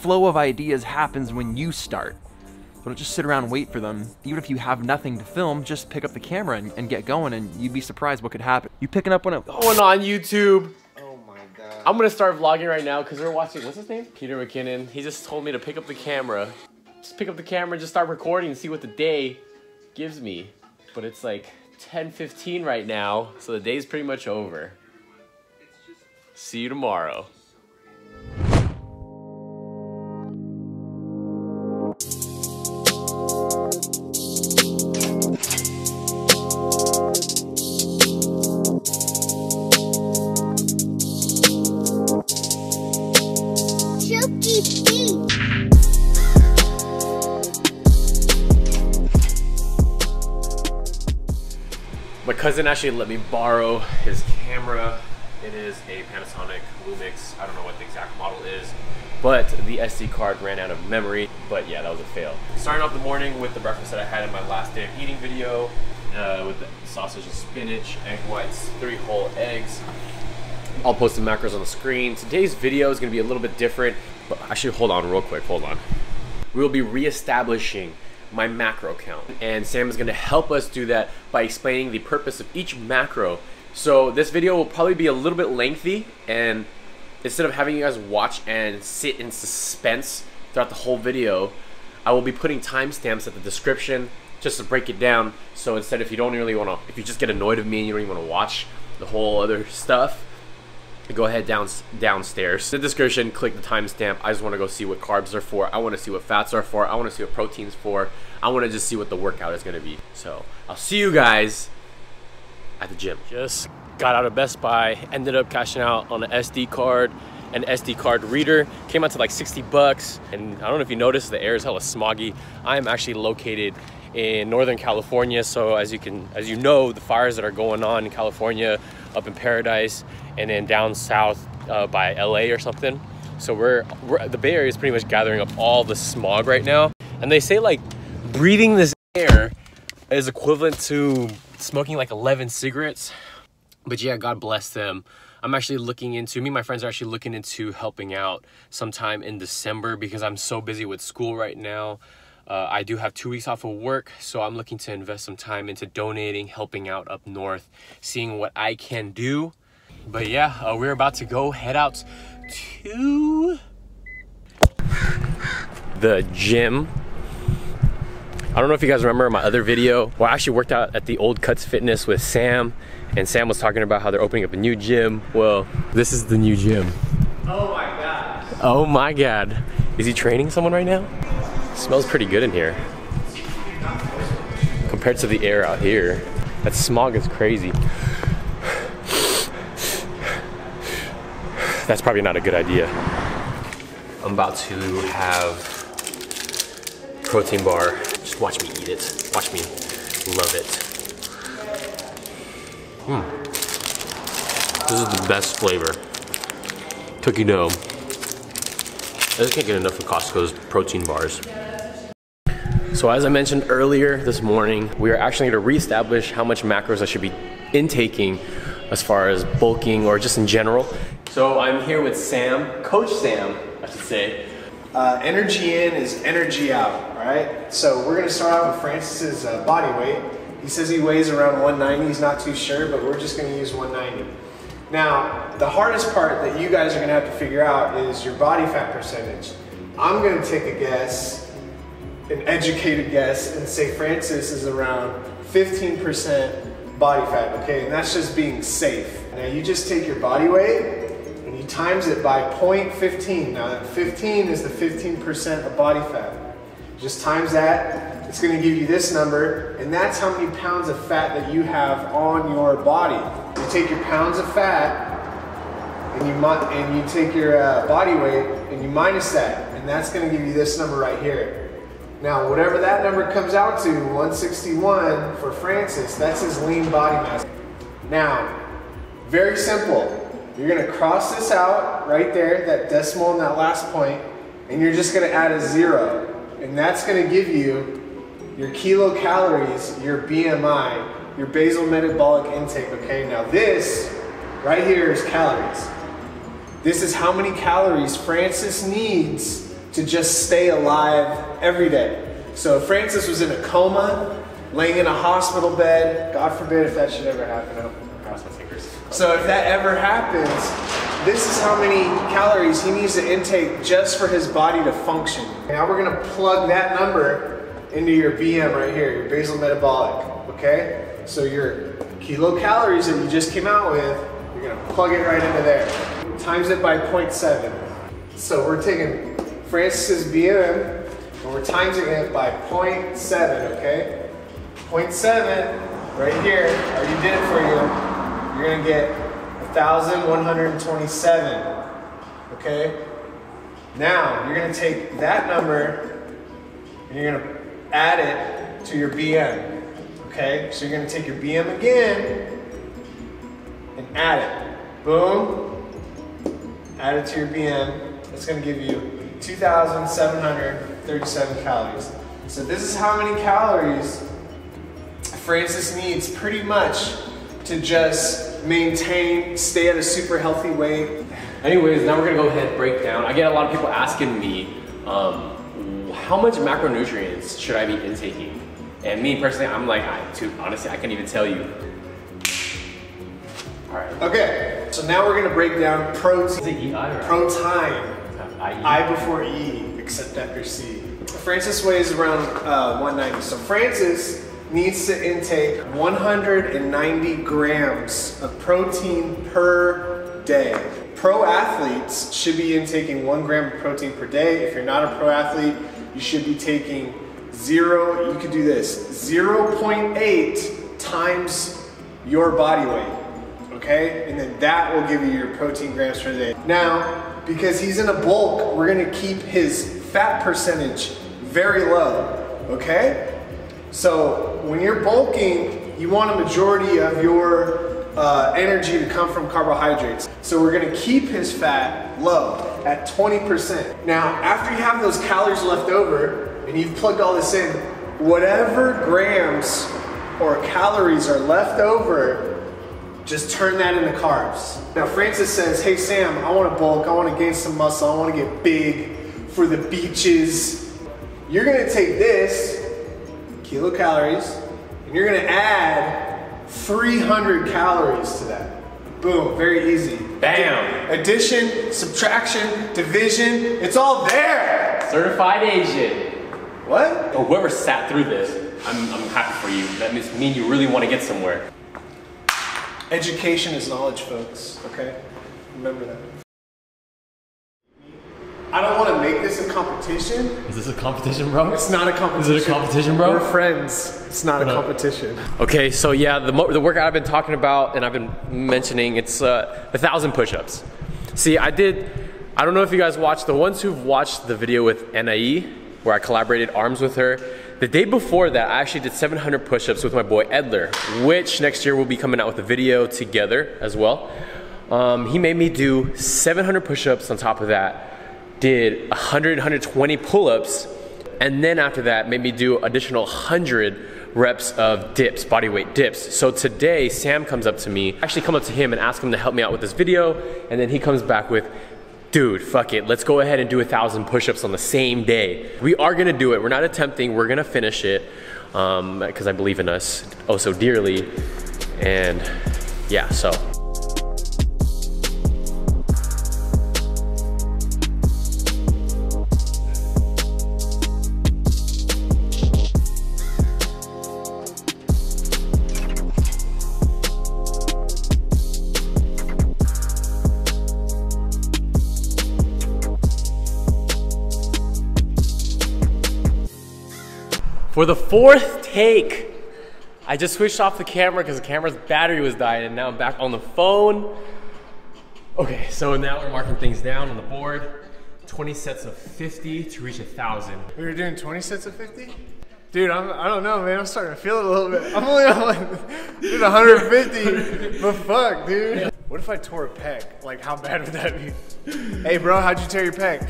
Flow of ideas happens when you start. So don't just sit around and wait for them. Even if you have nothing to film, just pick up the camera and, and get going and you'd be surprised what could happen. You picking up when it- Going on YouTube. Oh my god. I'm gonna start vlogging right now because we're watching, what's his name? Peter McKinnon. He just told me to pick up the camera. Just pick up the camera and just start recording and see what the day gives me. But it's like 10.15 right now, so the day's pretty much over. See you tomorrow. My cousin actually let me borrow his camera. It is a Panasonic Lumix. I don't know what the exact model is, but the SD card ran out of memory. But yeah, that was a fail. Starting off the morning with the breakfast that I had in my last day of eating video, uh, with sausage and spinach, egg whites, three whole eggs. I'll post the macros on the screen. Today's video is gonna be a little bit different, but actually, hold on real quick, hold on. We will be reestablishing my macro count. And Sam is gonna help us do that by explaining the purpose of each macro. So this video will probably be a little bit lengthy and instead of having you guys watch and sit in suspense throughout the whole video, I will be putting timestamps at the description just to break it down. So instead, if you don't really wanna, if you just get annoyed of me and you don't even wanna watch the whole other stuff, go ahead down downstairs. In the description, click the timestamp. I just want to go see what carbs are for. I want to see what fats are for. I want to see what proteins for. I want to just see what the workout is going to be. So I'll see you guys at the gym. Just got out of Best Buy. Ended up cashing out on an SD card. An SD card reader came out to like 60 bucks. And I don't know if you noticed, the air is hella smoggy. I am actually located in Northern California. So as you can, as you know, the fires that are going on in California, up in Paradise, and then down south uh, by LA or something. So we're, we're the Bay Area is pretty much gathering up all the smog right now. And they say like breathing this air is equivalent to smoking like 11 cigarettes. But yeah, God bless them. I'm actually looking into, me and my friends are actually looking into helping out sometime in December because I'm so busy with school right now. Uh, I do have two weeks off of work, so I'm looking to invest some time into donating, helping out up north, seeing what I can do. But yeah, uh, we're about to go head out to the gym. I don't know if you guys remember my other video. Well, I actually worked out at the Old Cuts Fitness with Sam, and Sam was talking about how they're opening up a new gym. Well, this is the new gym. Oh my god. Oh my god. Is he training someone right now? Smells pretty good in here. Compared to the air out here. That smog is crazy. That's probably not a good idea. I'm about to have protein bar. Just watch me eat it. Watch me love it. Hmm. This is the best flavor. Cookie dough. I just can't get enough of Costco's protein bars. So as I mentioned earlier this morning, we are actually going to reestablish how much macros I should be intaking as far as bulking or just in general. So I'm here with Sam, Coach Sam, I should say. Uh, energy in is energy out, right? So we're gonna start out with Francis's uh, body weight. He says he weighs around 190, he's not too sure, but we're just gonna use 190. Now, the hardest part that you guys are gonna have to figure out is your body fat percentage. I'm gonna take a guess, an educated guess, and say Francis is around 15% body fat, okay? And that's just being safe. Now you just take your body weight and you times it by 0.15. Now that 15 is the 15% of body fat. Just times that, it's gonna give you this number, and that's how many pounds of fat that you have on your body. Take your pounds of fat, and you and you take your uh, body weight, and you minus that, and that's gonna give you this number right here. Now, whatever that number comes out to, 161 for Francis, that's his lean body mass. Now, very simple. You're gonna cross this out right there, that decimal and that last point, and you're just gonna add a zero. And that's gonna give you your kilocalories, your BMI, your basal metabolic intake, okay? Now this right here is calories. This is how many calories Francis needs to just stay alive every day. So if Francis was in a coma, laying in a hospital bed, God forbid if that should ever happen. I don't- Cross my fingers. So if that ever happens, this is how many calories he needs to intake just for his body to function. Now we're gonna plug that number into your BM right here, your basal metabolic, okay? So your kilocalories that you just came out with, you're gonna plug it right into there. Times it by 0.7. So we're taking Francis's BM and we're timesing it by 0.7, okay? 0.7 right here, I already did it for you. You're gonna get 1,127, okay? Now, you're gonna take that number and you're gonna add it to your BM, okay? So you're gonna take your BM again and add it. Boom, add it to your BM. It's gonna give you 2,737 calories. So this is how many calories Francis needs pretty much to just maintain, stay at a super healthy weight. Anyways, now we're gonna go ahead and break down. I get a lot of people asking me, um, how much macronutrients should I be intaking? And me personally, I'm like, I, too, honestly, I can't even tell you. All right. Okay, so now we're gonna break down protein. Is it EI or Protein. I? I before E, except after C. Francis weighs around uh, 190. So Francis needs to intake 190 grams of protein per day. Pro athletes should be intaking one gram of protein per day. If you're not a pro athlete, you should be taking zero, you could do this, 0.8 times your body weight okay? And then that will give you your protein grams per day. Now, because he's in a bulk, we're gonna keep his fat percentage very low, okay? So when you're bulking, you want a majority of your uh, energy to come from carbohydrates. So we're gonna keep his fat low at 20%. Now, after you have those calories left over and you've plugged all this in, whatever grams or calories are left over just turn that into carbs. Now, Francis says, Hey Sam, I wanna bulk, I wanna gain some muscle, I wanna get big for the beaches. You're gonna take this, kilocalories, and you're gonna add 300 calories to that. Boom, very easy. Bam! Addition, subtraction, division, it's all there. Certified Asian. What? Or whoever sat through this, I'm, I'm happy for you. That means mean you really want to get somewhere. Education is knowledge, folks, okay? Remember that. I don't want to make this a competition. Is this a competition, bro? It's not a competition. Is it a competition, bro? We're friends. It's not a competition. Okay, so yeah, the, mo- the workout I've been talking about and I've been mentioning, it's uh, a thousand push-ups. See, I did, I don't know if you guys watched, the ones who've watched the video with Anai, where I collaborated arms with her, the day before that, I actually did 700 push-ups with my boy Edler, which next year we'll be coming out with a video together as well. Um, he made me do 700 push-ups. On top of that, did 100, 120 pull-ups, and then after that made me do additional 100 reps of dips, body weight dips. So today, Sam comes up to me, actually come up to him and ask him to help me out with this video, and then he comes back with, dude, fuck it, let's go ahead and do a thousand push-ups on the same day. We are gonna do it, we're not attempting, we're gonna finish it, um, because I believe in us oh so dearly, and yeah, so. For the fourth take, I just switched off the camera because the camera's battery was dying and now I'm back on the phone. Okay, so now we're marking things down on the board. 20 sets of 50 to reach a 1,000. We were doing 20 sets of 50? Dude, I'm, I don't know, man. I'm starting to feel it a little bit. I'm only on like, dude, 150. but fuck, dude. What if I tore a pec? Like, how bad would that be? Hey, bro, how'd you tear your pec?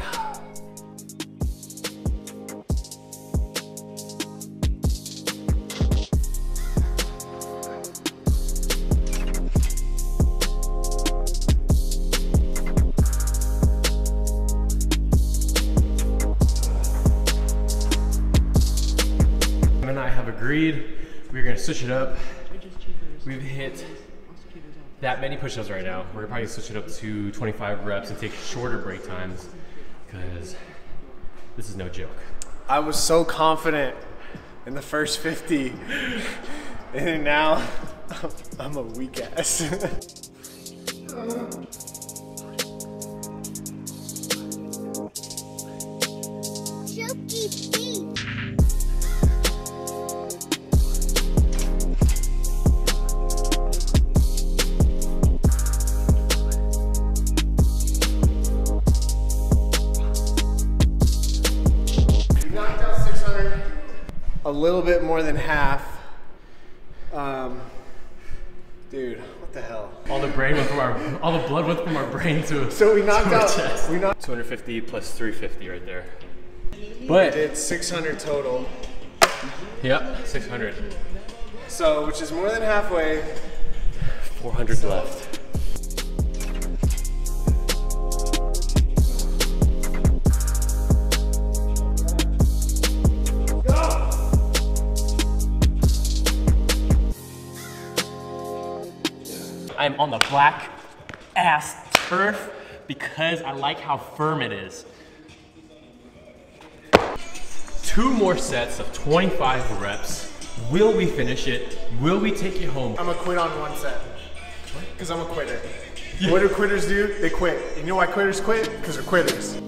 Agreed. We're gonna switch it up. We've hit that many push-ups right now. We're probably gonna switch it up to 25 reps and take shorter break times because this is no joke. I was so confident in the first 50, and now I'm a weak ass. Chucky little bit more than half. Um, dude, what the hell? All the brain went from our, all the blood went from our brain to So we knocked out, chest. we knocked, 250 plus 350 right there. But did 600 total. yep, 600. So, which is more than halfway. 400 left. I'm on the black ass turf because I like how firm it is. Two more sets of 25 reps. Will we finish it? Will we take it home? I'm gonna quit on one set. Because I'm a quitter. What do quitters do? They quit. And You know why quitters quit? Because they're quitters.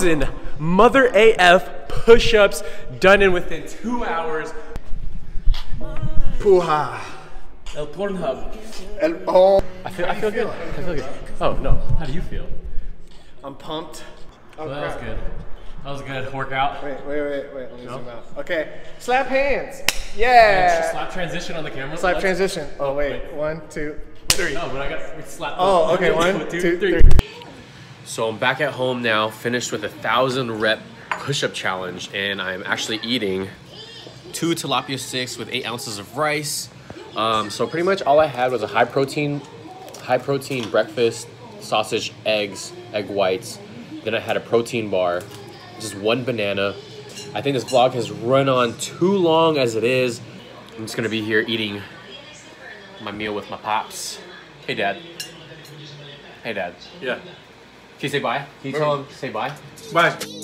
Thousand mother AF push-ups done in within two hours. Puha. El Pornhub. And oh, I feel, I feel good. I feel good. Oh no, how do you feel? I'm pumped. Oh, Well, that was good. That was a good workout. Wait, wait, wait, wait. Let me No? zoom out. Okay, slap hands. And Yeah. Slap transition on the camera. Slap Let's- transition. Oh, oh wait, wait. one, two, three. No, but I got slap. Oh, okay, one, two, three. So I'm back at home now, finished with a thousand rep push-up challenge, and I'm actually eating two tilapia sticks with eight ounces of rice. Um, so pretty much all I had was a high protein, high protein breakfast, sausage, eggs, egg whites. Then I had a protein bar, just one banana. I think this vlog has run on too long as it is. I'm just gonna be here eating my meal with my pops. Hey, Dad. Hey, Dad. Yeah. Can you say bye? Can you tell him to say bye? Bye.